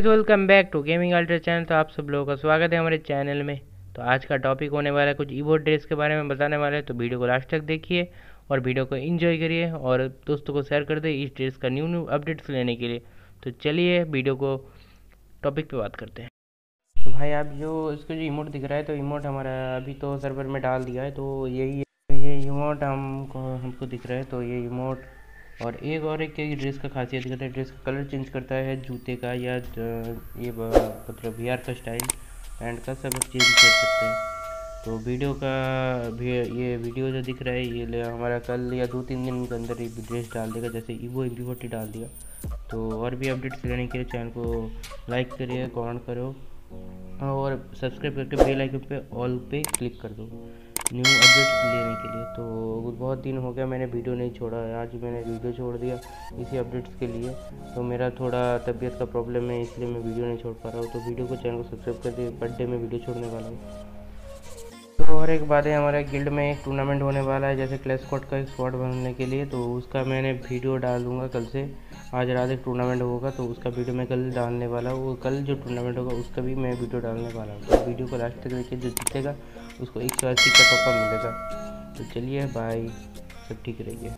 Welcome back to gaming ultra channel तो आप सब लोगों का स्वागत है हमारे चैनल में। तो आज का टॉपिक होने वाला है कुछ ईवो ड्रेस के बारे में बताने वाले हैं। तो वीडियो को लास्ट तक देखिए और वीडियो को एंजॉय करिए और दोस्तों को शेयर कर दे इस ड्रेस का न्यू न्यू अपडेट्स लेने के लिए। तो चलिए वीडियो को टॉपिक पे बात करते हैं। भाई आप जो इसको जो इमोट दिख रहा है तो इमोट हमारा अभी तो सर्वर में डाल दिया है तो यही तो ये इमोट हमको हमको दिख रहा है तो ये इमोट और एक और एक ड्रेस का खासियत करता है। ड्रेस का कलर चेंज करता है, जूते का या ये मतलब वीआर का स्टाइल पैंट का सब चेंज कर सकते हैं। तो वीडियो का भी, ये वीडियो जो दिख रहा है, ये हमारा कल या दो तीन दिन के अंदर एक ड्रेस डाल देगा, जैसे ईवो एम फोर्टी डाल दिया। तो और भी अपडेट्स लेने के लिए चैनल को लाइक करिए कमेंट करो। और सब्सक्राइब करके बेल आइकन पे ऑल पे क्लिक कर दो। न्यू अपडेट लेने के लिए। तो बहुत दिन हो गया मैंने वीडियो नहीं छोड़ा आज मैंने वीडियो छोड़ दिया इसी अपडेट्स के लिए। तो मेरा थोड़ा तबीयत का प्रॉब्लम है, इसलिए मैं वीडियो नहीं छोड़ पा रहा हूँ। तो वीडियो को चैनल को सब्सक्राइब कर दिए बर्थडे में वीडियो छोड़ने वाला हूँ। तो हर एक बात है, हमारे गिल्ड में एक टूर्नामेंट होने वाला है, जैसे क्लैश कोड का एक स्पॉट बनने के लिए तो उसका मैंने वीडियो डाल दूँगा कल से। आज रात एक टूर्नामेंट होगा तो उसका वीडियो मैं कल डालने वाला हूँ। कल जो टूर्नामेंट होगा, उसका भी मैं वीडियो डालने वाला हूँ। तो वीडियो को लास्ट तक देखिए, जो जीतेगा, उसको एक सौ अस्सी का टॉपा मिलेगा। तो चलिए बाय सब ठीक रहिए।